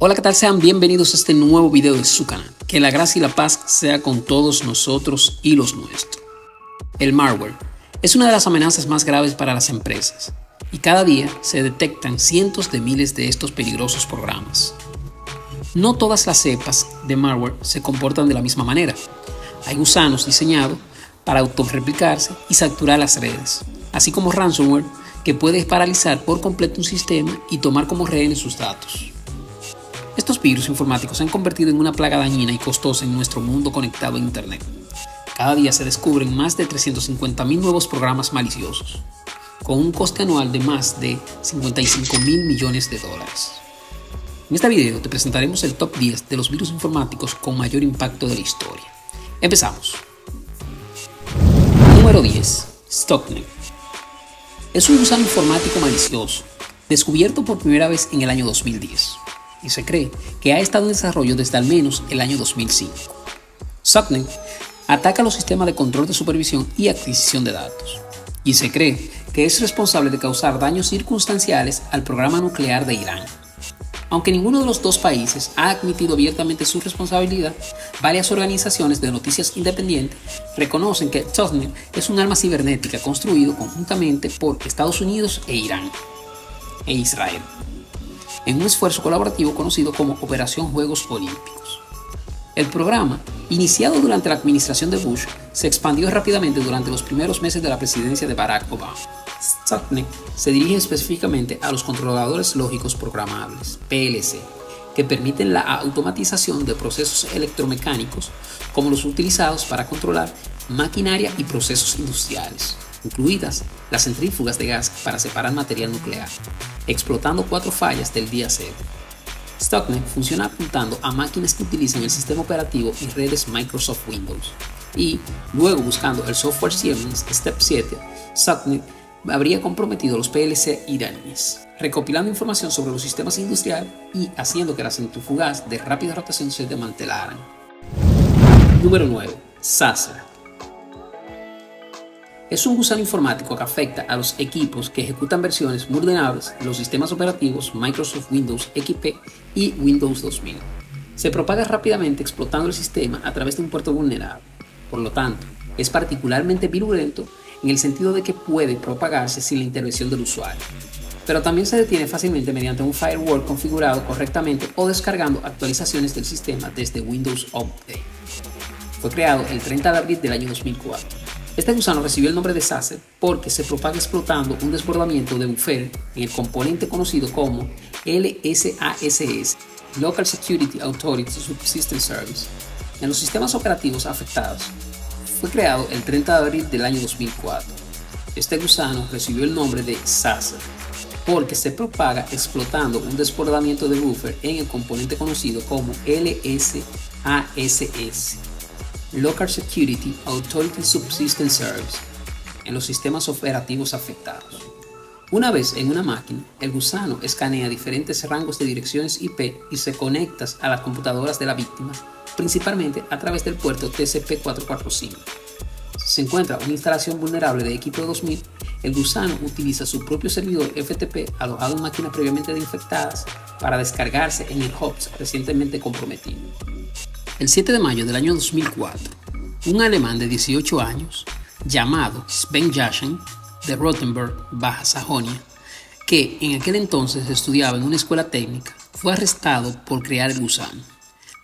Hola, ¿qué tal? Sean bienvenidos a este nuevo video de su canal. Que la gracia y la paz sea con todos nosotros y los nuestros. El malware es una de las amenazas más graves para las empresas y cada día se detectan cientos de miles de estos peligrosos programas. No todas las cepas de malware se comportan de la misma manera. Hay gusanos diseñados para autorreplicarse y saturar las redes, así como ransomware que puede paralizar por completo un sistema y tomar como rehenes sus datos. Estos virus informáticos se han convertido en una plaga dañina y costosa en nuestro mundo conectado a Internet. Cada día se descubren más de 350.000 nuevos programas maliciosos, con un coste anual de más de 55 mil millones de dólares. En este video te presentaremos el top 10 de los virus informáticos con mayor impacto de la historia. Empezamos. Número 10. Stuxnet. Es un gusano informático malicioso, descubierto por primera vez en el año 2010 y se cree que ha estado en desarrollo desde al menos el año 2005. Stuxnet ataca los sistemas de control de supervisión y adquisición de datos, y se cree que es responsable de causar daños circunstanciales al programa nuclear de Irán. Aunque ninguno de los dos países ha admitido abiertamente su responsabilidad, varias organizaciones de noticias independientes reconocen que Stuxnet es un arma cibernética construido conjuntamente por Estados Unidos e Irán e Israel en un esfuerzo colaborativo conocido como Operación Juegos Olímpicos. El programa, iniciado durante la administración de Bush, se expandió rápidamente durante los primeros meses de la presidencia de Barack Obama. Stuxnet se dirige específicamente a los controladores lógicos programables, PLC, que permiten la automatización de procesos electromecánicos como los utilizados para controlar maquinaria y procesos industriales incluidas las centrífugas de gas para separar material nuclear, explotando cuatro fallas del día cero. Stuxnet funciona apuntando a máquinas que utilizan el sistema operativo y redes Microsoft Windows. Y, luego buscando el software Siemens Step 7, Stuxnet habría comprometido los PLC iraníes, recopilando información sobre los sistemas industriales y haciendo que las centrífugas de rápida rotación se desmantelaran. Número 9. Sasser es un gusano informático que afecta a los equipos que ejecutan versiones vulnerables de los sistemas operativos Microsoft Windows XP y Windows 2000. Se propaga rápidamente explotando el sistema a través de un puerto vulnerable. Por lo tanto, es particularmente virulento en el sentido de que puede propagarse sin la intervención del usuario. Pero también se detiene fácilmente mediante un firewall configurado correctamente o descargando actualizaciones del sistema desde Windows Update. Fue creado el 30 de abril del año 2004 este gusano recibió el nombre de Sasser porque se propaga explotando un desbordamiento de buffer en el componente conocido como LSASS, Local Security Authority Subsystem Service. En los sistemas operativos afectados, fue creado el 30 de abril del año 2004. Este gusano recibió el nombre de Sasser porque se propaga explotando un desbordamiento de buffer en el componente conocido como LSASS. Local Security Authority Subsystem Service en los sistemas operativos afectados. Una vez en una máquina, el gusano escanea diferentes rangos de direcciones IP y se conecta a las computadoras de la víctima, principalmente a través del puerto TCP445. Si se encuentra una instalación vulnerable de equipo 2000, el gusano utiliza su propio servidor FTP alojado en máquinas previamente infectadas para descargarse en el host recientemente comprometido. El 7 de mayo del año 2004, un alemán de 18 años, llamado Sven Jaschen, de Rothenburg, Baja Sajonia, que en aquel entonces estudiaba en una escuela técnica, fue arrestado por crear el gusano.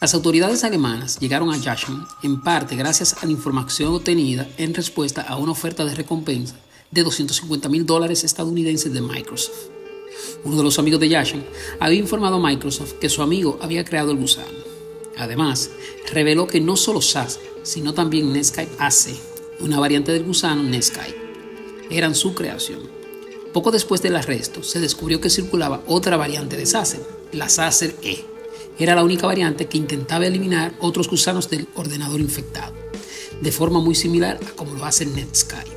Las autoridades alemanas llegaron a Jaschen en parte gracias a la información obtenida en respuesta a una oferta de recompensa de 250 mil dólares estadounidenses de Microsoft. Uno de los amigos de Jaschen había informado a Microsoft que su amigo había creado el gusano. Además, reveló que no solo SAS, sino también Netscape AC, una variante del gusano Netscape, eran su creación. Poco después del arresto, se descubrió que circulaba otra variante de Sacer, la Sacer E. Era la única variante que intentaba eliminar otros gusanos del ordenador infectado, de forma muy similar a como lo hace Netscape.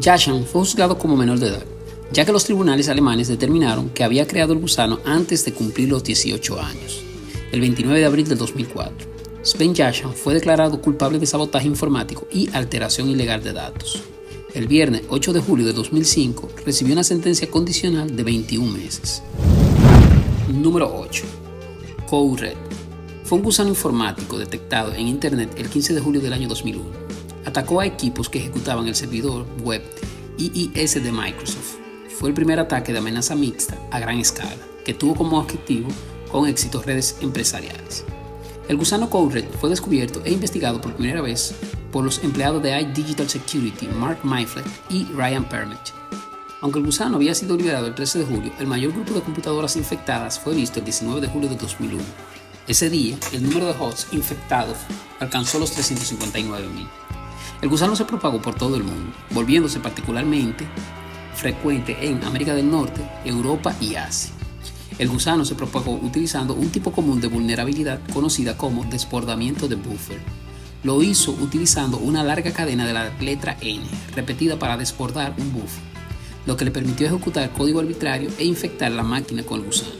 Yashan fue juzgado como menor de edad, ya que los tribunales alemanes determinaron que había creado el gusano antes de cumplir los 18 años el 29 de abril del 2004. Sven Jashan fue declarado culpable de sabotaje informático y alteración ilegal de datos. El viernes 8 de julio de 2005 recibió una sentencia condicional de 21 meses. Número 8. Code. Fue un gusano informático detectado en Internet el 15 de julio del año 2001. Atacó a equipos que ejecutaban el servidor web IIS de Microsoft. Fue el primer ataque de amenaza mixta a gran escala, que tuvo como objetivo con éxito redes empresariales. El gusano Code fue descubierto e investigado por primera vez por los empleados de iDigital Security Mark Mayflet y Ryan Permich. Aunque el gusano había sido liberado el 13 de julio, el mayor grupo de computadoras infectadas fue visto el 19 de julio de 2001. Ese día, el número de hosts infectados alcanzó los 359.000. El gusano se propagó por todo el mundo, volviéndose particularmente frecuente en América del Norte, Europa y Asia. El gusano se propagó utilizando un tipo común de vulnerabilidad conocida como desbordamiento de buffer. Lo hizo utilizando una larga cadena de la letra N, repetida para desbordar un buffer lo que le permitió ejecutar código arbitrario e infectar la máquina con el gusano.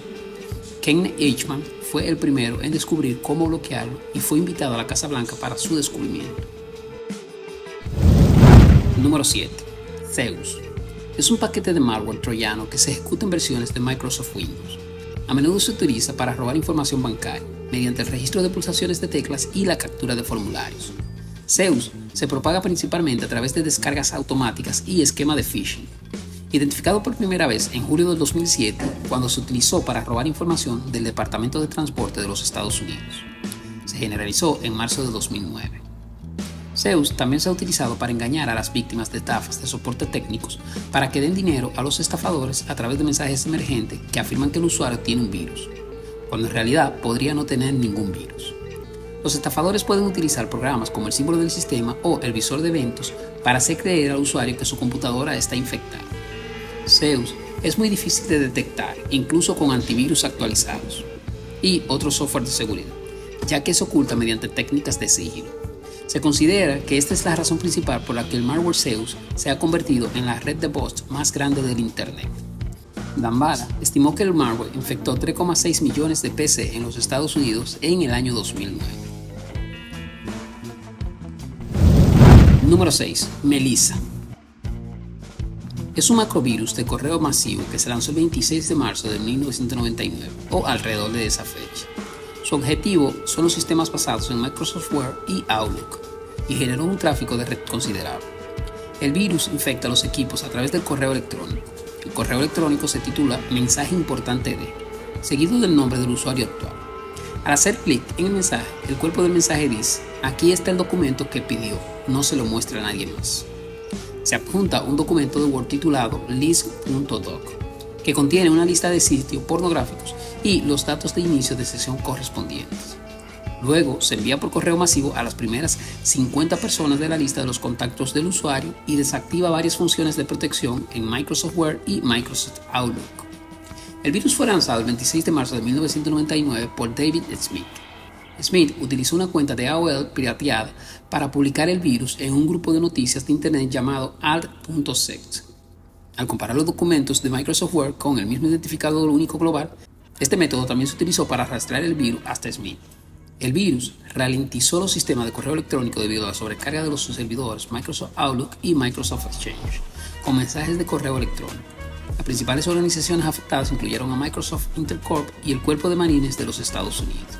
Ken Eichmann fue el primero en descubrir cómo bloquearlo y fue invitado a la Casa Blanca para su descubrimiento. Número 7. Zeus. Es un paquete de malware troyano que se ejecuta en versiones de Microsoft Windows. A menudo se utiliza para robar información bancaria mediante el registro de pulsaciones de teclas y la captura de formularios. Zeus se propaga principalmente a través de descargas automáticas y esquema de phishing, identificado por primera vez en julio del 2007 cuando se utilizó para robar información del Departamento de Transporte de los Estados Unidos. Se generalizó en marzo de 2009. Zeus también se ha utilizado para engañar a las víctimas de estafas de soporte técnicos para que den dinero a los estafadores a través de mensajes emergentes que afirman que el usuario tiene un virus, cuando en realidad podría no tener ningún virus. Los estafadores pueden utilizar programas como el símbolo del sistema o el visor de eventos para hacer creer al usuario que su computadora está infectada. Zeus es muy difícil de detectar, incluso con antivirus actualizados y otros software de seguridad, ya que se oculta mediante técnicas de sigilo. Se considera que esta es la razón principal por la que el malware Zeus se ha convertido en la red de bots más grande del Internet. Dambara estimó que el malware infectó 3,6 millones de PC en los Estados Unidos en el año 2009. Número 6. Melissa es un macrovirus de correo masivo que se lanzó el 26 de marzo de 1999 o alrededor de esa fecha. Su objetivo son los sistemas basados en Microsoft Word y Outlook y generó un tráfico de red considerable. El virus infecta a los equipos a través del correo electrónico. El correo electrónico se titula Mensaje importante de, seguido del nombre del usuario actual. Al hacer clic en el mensaje, el cuerpo del mensaje dice, aquí está el documento que pidió, no se lo muestra a nadie más se adjunta un documento de Word titulado list.doc, que contiene una lista de sitios pornográficos y los datos de inicio de sesión correspondientes. Luego se envía por correo masivo a las primeras 50 personas de la lista de los contactos del usuario y desactiva varias funciones de protección en Microsoft Word y Microsoft Outlook. El virus fue lanzado el 26 de marzo de 1999 por David Smith Smith utilizó una cuenta de AOL pirateada para publicar el virus en un grupo de noticias de Internet llamado alt.sect. Al comparar los documentos de Microsoft Word con el mismo identificador único global, este método también se utilizó para rastrear el virus hasta Smith. El virus ralentizó los sistemas de correo electrónico debido a la sobrecarga de los servidores Microsoft Outlook y Microsoft Exchange, con mensajes de correo electrónico. Las principales organizaciones afectadas incluyeron a Microsoft Intercorp y el Cuerpo de Marines de los Estados Unidos.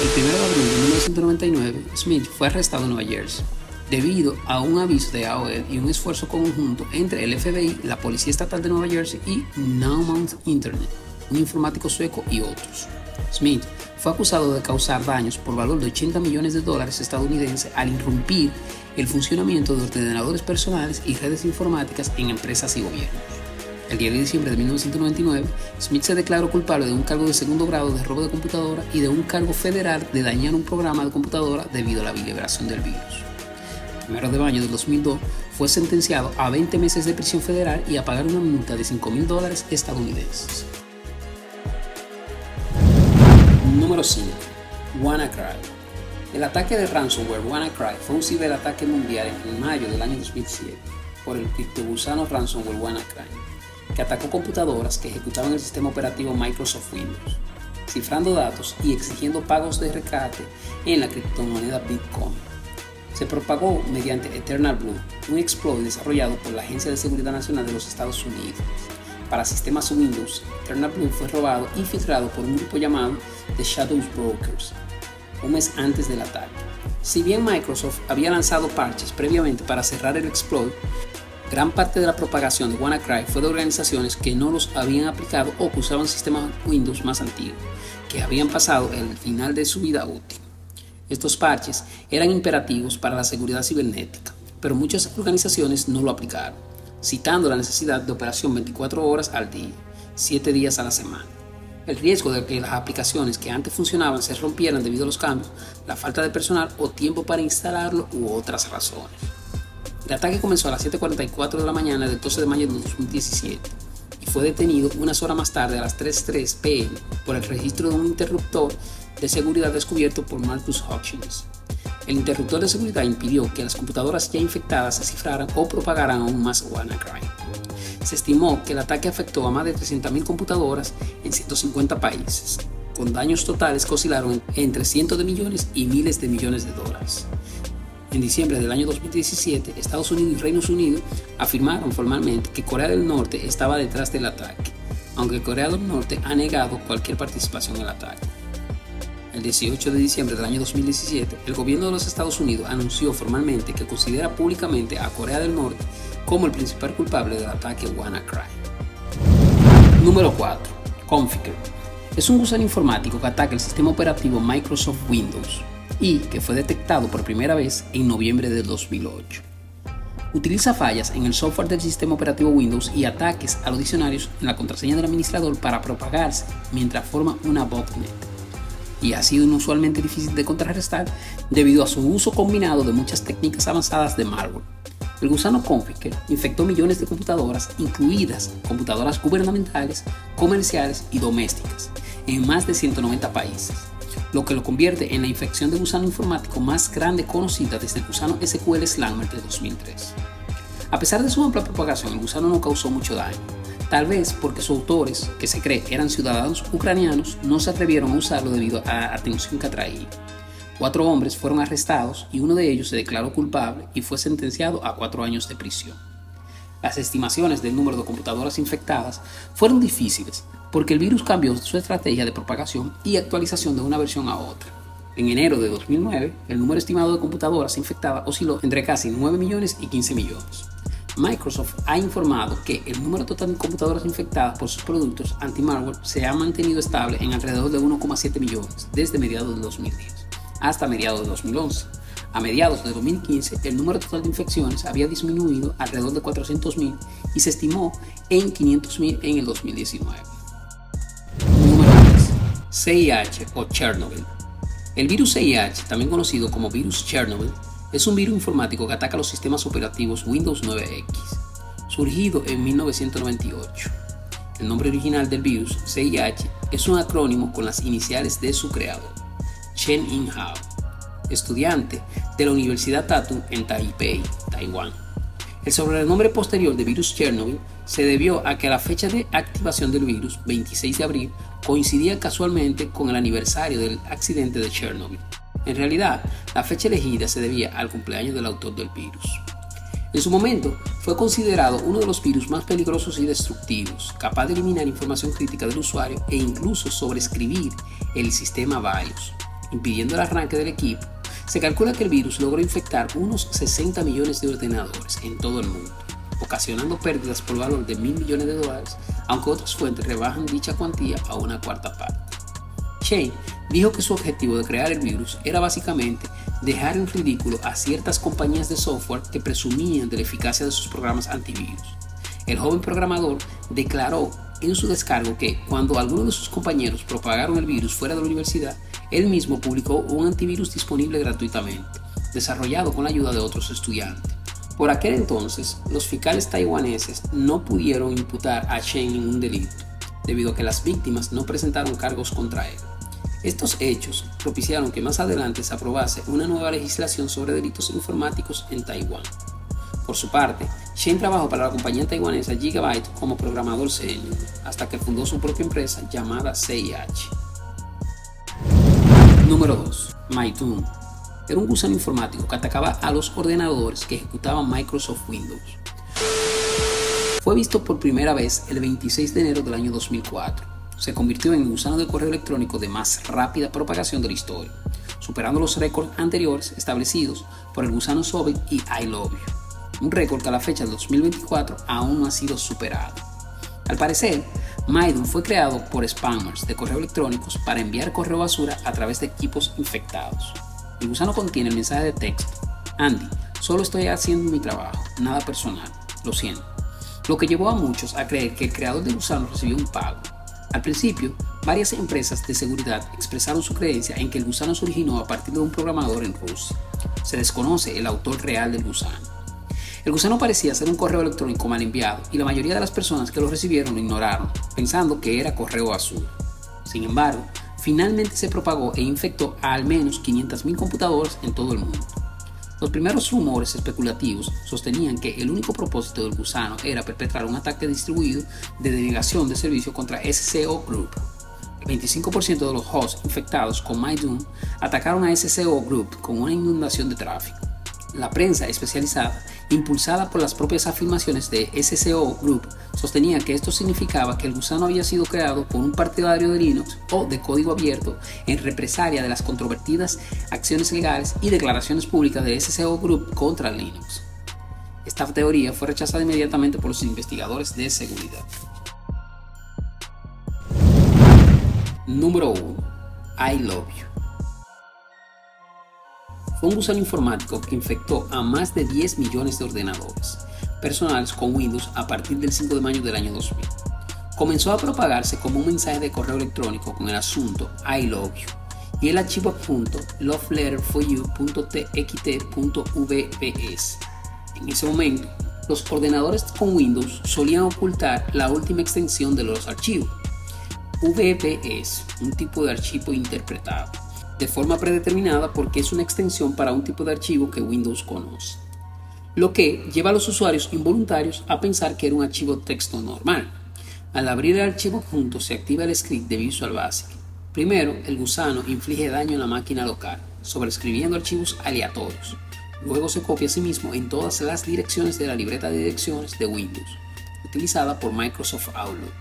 El 1 de abril de 1999, Smith fue arrestado en Nueva Jersey debido a un aviso de AOL y un esfuerzo conjunto entre el FBI, la Policía Estatal de Nueva Jersey y Naumont Internet, un informático sueco y otros. Smith fue acusado de causar daños por valor de 80 millones de dólares estadounidenses al irrumpir el funcionamiento de ordenadores personales y redes informáticas en empresas y gobiernos. El 10 de diciembre de 1999, Smith se declaró culpable de un cargo de segundo grado de robo de computadora y de un cargo federal de dañar un programa de computadora debido a la liberación del virus. El 1 de mayo de 2002 fue sentenciado a 20 meses de prisión federal y a pagar una multa de 5 mil dólares estadounidenses. Número 5. WannaCry. El ataque de ransomware WannaCry fue un ciberataque mundial en mayo del año 2007 por el criptogusano ransomware WannaCry que atacó computadoras que ejecutaban el sistema operativo Microsoft Windows, cifrando datos y exigiendo pagos de rescate en la criptomoneda Bitcoin. Se propagó mediante Eternal Blue, un exploit desarrollado por la Agencia de Seguridad Nacional de los Estados Unidos. para sistemas Windows, Blue fue robado y filtrado por un grupo llamado The Shadows Brokers, un mes antes del ataque. Si bien Microsoft había lanzado parches previamente para cerrar el exploit, gran parte de la propagación de WannaCry fue de organizaciones que no los habían aplicado o que usaban sistemas Windows más antiguos, que habían pasado el final de su vida útil. Estos parches eran imperativos para la seguridad cibernética, pero muchas organizaciones no lo aplicaron, citando la necesidad de operación 24 horas al día, 7 días a la semana. El riesgo de que las aplicaciones que antes funcionaban se rompieran debido a los cambios, la falta de personal o tiempo para instalarlo u otras razones. El ataque comenzó a las 7.44 de la mañana del 12 de mayo de 2017 y fue detenido unas horas más tarde a las 3.03 pm por el registro de un interruptor de seguridad descubierto por Marcus Hutchins. El interruptor de seguridad impidió que las computadoras ya infectadas se cifraran o propagaran aún más WannaCry. Se estimó que el ataque afectó a más de 300.000 computadoras en 150 países, con daños totales que oscilaron entre cientos de millones y miles de millones de dólares. En diciembre del año 2017, Estados Unidos y Reino Unido afirmaron formalmente que Corea del Norte estaba detrás del ataque, aunque Corea del Norte ha negado cualquier participación en el ataque. El 18 de diciembre del año 2017, el gobierno de los Estados Unidos anunció formalmente que considera públicamente a Corea del Norte como el principal culpable del ataque WannaCry. Número 4. Configure. Es un gusano informático que ataca el sistema operativo Microsoft Windows y que fue detectado por primera vez en noviembre de 2008. Utiliza fallas en el software del sistema operativo Windows y ataques a los diccionarios en la contraseña del administrador para propagarse mientras forma una botnet. Y ha sido inusualmente difícil de contrarrestar debido a su uso combinado de muchas técnicas avanzadas de malware. El gusano Configure infectó millones de computadoras, incluidas computadoras gubernamentales, comerciales y domésticas, en más de 190 países lo que lo convierte en la infección de gusano informático más grande conocida desde el gusano SQL Slammer de 2003. A pesar de su amplia propagación, el gusano no causó mucho daño, tal vez porque sus autores, que se cree eran ciudadanos ucranianos, no se atrevieron a usarlo debido a la atención que atraía. Cuatro hombres fueron arrestados y uno de ellos se declaró culpable y fue sentenciado a cuatro años de prisión. Las estimaciones del número de computadoras infectadas fueron difíciles, porque el virus cambió su estrategia de propagación y actualización de una versión a otra. En enero de 2009, el número estimado de computadoras infectadas osciló entre casi 9 millones y 15 millones. Microsoft ha informado que el número total de computadoras infectadas por sus productos anti-malware se ha mantenido estable en alrededor de 1,7 millones desde mediados de 2010 hasta mediados de 2011. A mediados de 2015, el número total de infecciones había disminuido alrededor de 400.000 y se estimó en 500.000 en el 2019. CIH o Chernobyl. El virus CIH, también conocido como virus Chernobyl, es un virus informático que ataca los sistemas operativos Windows 9X, surgido en 1998. El nombre original del virus, CIH, es un acrónimo con las iniciales de su creador, Chen In-hao, estudiante de la Universidad Tatu en Taipei, Taiwán. El sobrenombre posterior de virus Chernobyl se debió a que la fecha de activación del virus, 26 de abril, coincidía casualmente con el aniversario del accidente de Chernobyl. En realidad, la fecha elegida se debía al cumpleaños del autor del virus. En su momento, fue considerado uno de los virus más peligrosos y destructivos, capaz de eliminar información crítica del usuario e incluso sobreescribir el sistema BIOS, impidiendo el arranque del equipo. Se calcula que el virus logró infectar unos 60 millones de ordenadores en todo el mundo ocasionando pérdidas por valor de mil millones de dólares, aunque otras fuentes rebajan dicha cuantía a una cuarta parte. Shane dijo que su objetivo de crear el virus era básicamente dejar en ridículo a ciertas compañías de software que presumían de la eficacia de sus programas antivirus. El joven programador declaró en su descargo que cuando algunos de sus compañeros propagaron el virus fuera de la universidad, él mismo publicó un antivirus disponible gratuitamente, desarrollado con la ayuda de otros estudiantes. Por aquel entonces, los fiscales taiwaneses no pudieron imputar a Chen ningún delito, debido a que las víctimas no presentaron cargos contra él. Estos hechos propiciaron que más adelante se aprobase una nueva legislación sobre delitos informáticos en Taiwán. Por su parte, Shen trabajó para la compañía taiwanesa Gigabyte como programador senior, hasta que fundó su propia empresa llamada CIH. Número 2. MyToon era un gusano informático que atacaba a los ordenadores que ejecutaban Microsoft Windows. Fue visto por primera vez el 26 de enero del año 2004. Se convirtió en el gusano de correo electrónico de más rápida propagación de la historia, superando los récords anteriores establecidos por el gusano Soviet y I Love You, un récord que a la fecha del 2024 aún no ha sido superado. Al parecer, Maidon fue creado por spammers de correo electrónicos para enviar correo basura a través de equipos infectados. El gusano contiene el mensaje de texto: Andy, solo estoy haciendo mi trabajo, nada personal, lo siento. Lo que llevó a muchos a creer que el creador del gusano recibió un pago. Al principio, varias empresas de seguridad expresaron su creencia en que el gusano se originó a partir de un programador en Rusia. Se desconoce el autor real del gusano. El gusano parecía ser un correo electrónico mal enviado y la mayoría de las personas que lo recibieron lo ignoraron, pensando que era correo azul. Sin embargo, finalmente se propagó e infectó a al menos 500.000 computadores en todo el mundo. Los primeros rumores especulativos sostenían que el único propósito del gusano era perpetrar un ataque distribuido de denegación de servicio contra SCO Group. El 25% de los hosts infectados con MyDoom atacaron a SCO Group con una inundación de tráfico. La prensa especializada, impulsada por las propias afirmaciones de SCO Group, sostenía que esto significaba que el gusano había sido creado por un partidario de Linux o de código abierto en represalia de las controvertidas acciones legales y declaraciones públicas de SCO Group contra Linux. Esta teoría fue rechazada inmediatamente por los investigadores de seguridad. Número 1. I Love You fue un gusano informático que infectó a más de 10 millones de ordenadores personales con Windows a partir del 5 de mayo del año 2000. Comenzó a propagarse como un mensaje de correo electrónico con el asunto I love you y el archivo adjunto loveletterforyou.txt.vps. En ese momento, los ordenadores con Windows solían ocultar la última extensión de los archivos. VPS, un tipo de archivo interpretado de forma predeterminada porque es una extensión para un tipo de archivo que Windows conoce, lo que lleva a los usuarios involuntarios a pensar que era un archivo texto normal. Al abrir el archivo junto se activa el script de Visual Basic. Primero, el gusano inflige daño en la máquina local, sobreescribiendo archivos aleatorios. Luego se copia a sí mismo en todas las direcciones de la libreta de direcciones de Windows, utilizada por Microsoft Outlook,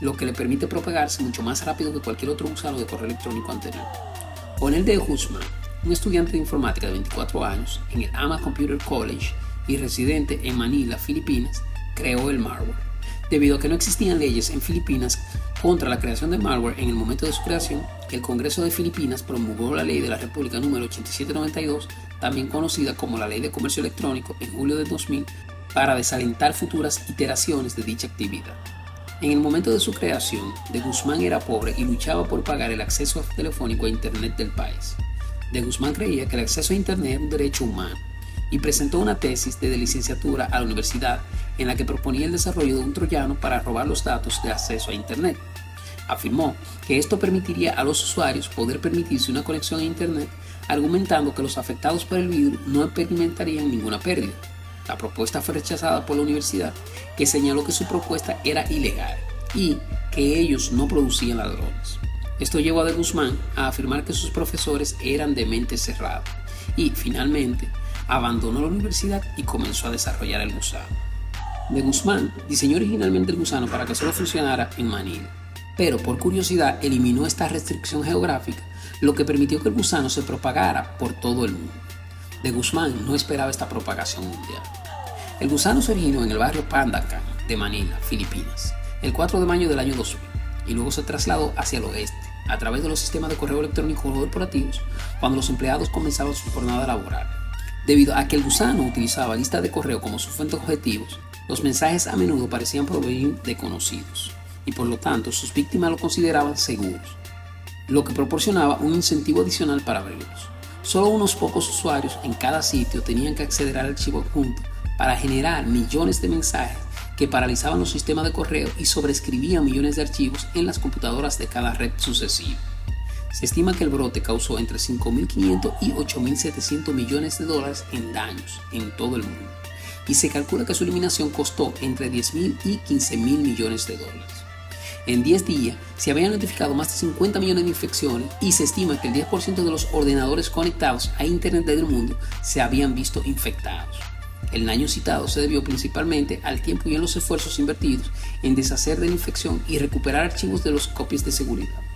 lo que le permite propagarse mucho más rápido que cualquier otro gusano de correo electrónico anterior. Onel de Guzmán, un estudiante de informática de 24 años en el AMA Computer College y residente en Manila, Filipinas, creó el malware. Debido a que no existían leyes en Filipinas contra la creación de malware en el momento de su creación, el Congreso de Filipinas promulgó la ley de la República número 8792, también conocida como la Ley de Comercio Electrónico, en julio de 2000, para desalentar futuras iteraciones de dicha actividad. En el momento de su creación, De Guzmán era pobre y luchaba por pagar el acceso telefónico a Internet del país. De Guzmán creía que el acceso a Internet era un derecho humano y presentó una tesis de licenciatura a la universidad en la que proponía el desarrollo de un troyano para robar los datos de acceso a Internet. Afirmó que esto permitiría a los usuarios poder permitirse una conexión a Internet, argumentando que los afectados por el virus no experimentarían ninguna pérdida. La propuesta fue rechazada por la universidad, que señaló que su propuesta era ilegal y que ellos no producían ladrones. Esto llevó a De Guzmán a afirmar que sus profesores eran de mente cerrada y, finalmente, abandonó la universidad y comenzó a desarrollar el gusano. De Guzmán diseñó originalmente el gusano para que solo funcionara en Manila, pero por curiosidad eliminó esta restricción geográfica, lo que permitió que el gusano se propagara por todo el mundo. De Guzmán no esperaba esta propagación mundial. El gusano se originó en el barrio Pandacan de Manila, Filipinas, el 4 de mayo del año 2000 y luego se trasladó hacia el oeste a través de los sistemas de correo electrónico corporativos cuando los empleados comenzaban su jornada laboral. Debido a que el gusano utilizaba lista de correo como su fuente de objetivos, los mensajes a menudo parecían provenir de conocidos y por lo tanto sus víctimas lo consideraban seguros, lo que proporcionaba un incentivo adicional para abrirlos. Solo unos pocos usuarios en cada sitio tenían que acceder al archivo adjunto para generar millones de mensajes que paralizaban los sistemas de correo y sobreescribían millones de archivos en las computadoras de cada red sucesiva. Se estima que el brote causó entre 5.500 y 8.700 millones de dólares en daños en todo el mundo, y se calcula que su eliminación costó entre 10.000 y 15.000 millones de dólares. En 10 días se habían notificado más de 50 millones de infecciones y se estima que el 10% de los ordenadores conectados a Internet del mundo se habían visto infectados. El daño citado se debió principalmente al tiempo y en los esfuerzos invertidos en deshacer de la infección y recuperar archivos de los copies de seguridad.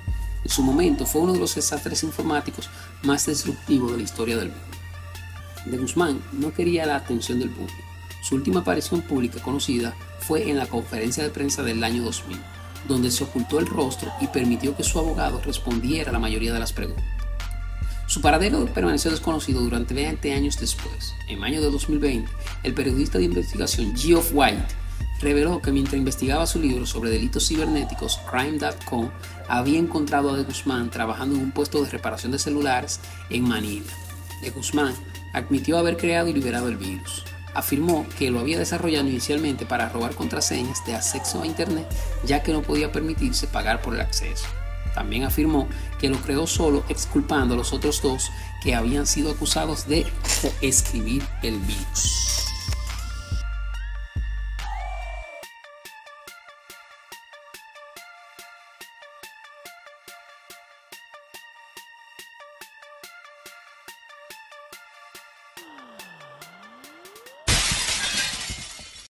En su momento fue uno de los desastres informáticos más destructivos de la historia del mundo. De Guzmán no quería la atención del público. Su última aparición pública conocida fue en la conferencia de prensa del año 2000, donde se ocultó el rostro y permitió que su abogado respondiera a la mayoría de las preguntas. Su paradero permaneció desconocido durante 20 años después. En mayo de 2020, el periodista de investigación Geoff White reveló que mientras investigaba su libro sobre delitos cibernéticos, Crime.com había encontrado a De Guzmán trabajando en un puesto de reparación de celulares en Manila. De Guzmán admitió haber creado y liberado el virus. Afirmó que lo había desarrollado inicialmente para robar contraseñas de acceso a Internet, ya que no podía permitirse pagar por el acceso. También afirmó que lo creó solo, exculpando a los otros dos que habían sido acusados de escribir el virus.